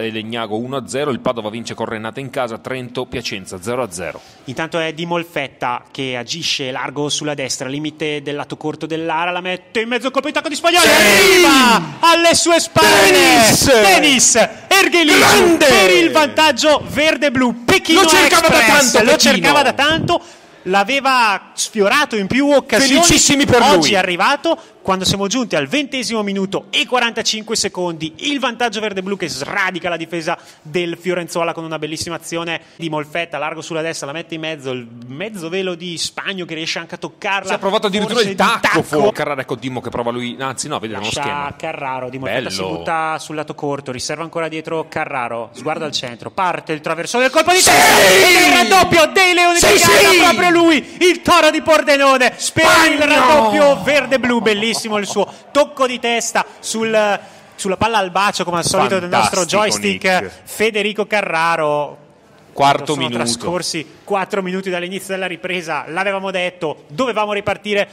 Legnago 1-0, il Padova vince con Renata in casa, Trento Piacenza 0-0. Intanto è Di Molfetta che agisce largo sulla destra, limite del lato corto dell'ara, la mette in mezzo colpo di tacco di spagnolo e arriva alle sue spalle. Dennis! Dennis Grande! per il vantaggio verde-blu. Pechino Lo cercava da Express, tanto, lo Pechino. cercava da tanto. L'aveva sfiorato in più occasioni. Felicissimi per lui. Oggi è arrivato quando siamo giunti al ventesimo minuto e 45 secondi. Il vantaggio verde-blu che sradica la difesa del Fiorenzuola con una bellissima azione di Molfetta, largo sulla destra, la mette in mezzo, il mezzo velo di Spagno che riesce anche a toccarla. Si è provato addirittura il di tacco, fuori. Carrara ecco Dimmo che prova lui, anzi no, nello Lascia schema. Carraro di Molfetta si Bello. butta sul lato corto, riserva ancora dietro Carraro, sguarda al centro, parte il traversone del colpo di testa e il raddoppio dei Leoni Sì, di Piana, sì! proprio lui, il toro di Pordenone, per il raddoppio verde-blu, bellissimo il suo tocco di testa sul- sulla palla al bacio come al solito del nostro Fantastico, joystick Nick. Federico Carraro. Quarto Sono minuto. trascorsi 4 minuti dall'inizio della ripresa, l'avevamo detto, dovevamo ripartire